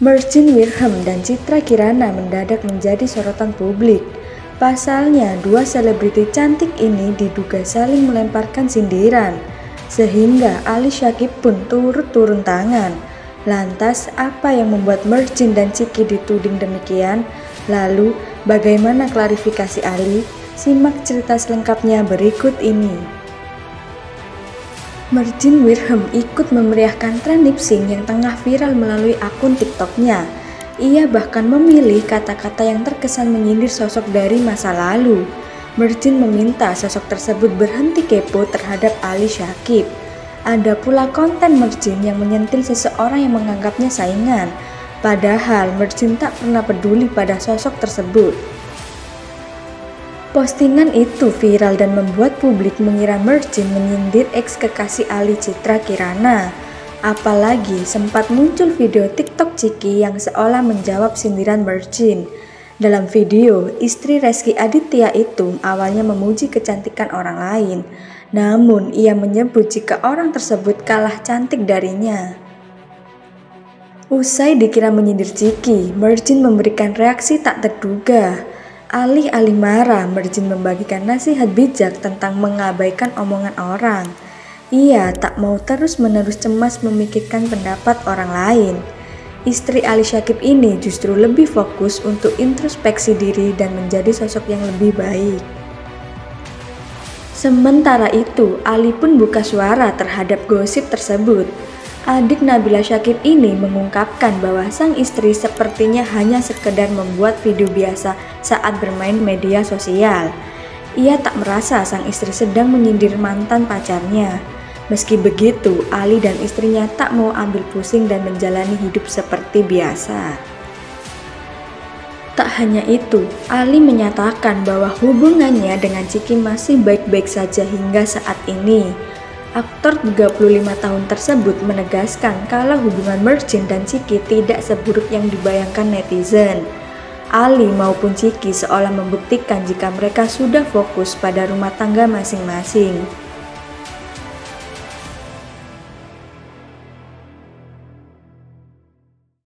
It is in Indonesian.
Mercin Wirhem dan Citra Kirana mendadak menjadi sorotan publik. Pasalnya, dua selebriti cantik ini diduga saling melemparkan sindiran, sehingga Ali Syakib pun turut turun tangan. Lantas, apa yang membuat Mercin dan Ciki dituding demikian? Lalu, bagaimana klarifikasi Ali? Simak cerita selengkapnya berikut ini. Merjin Wirhem ikut memeriahkan tren lip yang tengah viral melalui akun TikToknya. Ia bahkan memilih kata-kata yang terkesan menyindir sosok dari masa lalu. Merjin meminta sosok tersebut berhenti kepo terhadap Ali Syakib. Ada pula konten Merjin yang menyentil seseorang yang menganggapnya saingan. Padahal Merjin tak pernah peduli pada sosok tersebut. Postingan itu viral dan membuat publik mengira Mercin menyindir ex kekasih Ali Citra Kirana. Apalagi sempat muncul video TikTok Ciki yang seolah menjawab sindiran Mercin. Dalam video, istri Reski Aditya itu awalnya memuji kecantikan orang lain. Namun, ia menyebut jika orang tersebut kalah cantik darinya. Usai dikira menyindir Ciki, Mercin memberikan reaksi tak terduga. Alih-alih marah, Merjin membagikan nasihat bijak tentang mengabaikan omongan orang. Ia tak mau terus-menerus cemas memikirkan pendapat orang lain. Istri Ali Syakib ini justru lebih fokus untuk introspeksi diri dan menjadi sosok yang lebih baik. Sementara itu, Ali pun buka suara terhadap gosip tersebut. Adik Nabila Syakib ini mengungkapkan bahwa sang istri sepertinya hanya sekedar membuat video biasa saat bermain media sosial. Ia tak merasa sang istri sedang menyindir mantan pacarnya. Meski begitu, Ali dan istrinya tak mau ambil pusing dan menjalani hidup seperti biasa. Tak hanya itu, Ali menyatakan bahwa hubungannya dengan Ciki masih baik-baik saja hingga saat ini. Aktor 35 tahun tersebut menegaskan kalau hubungan Merchant dan Ciki tidak seburuk yang dibayangkan netizen. Ali maupun Ciki seolah membuktikan jika mereka sudah fokus pada rumah tangga masing-masing.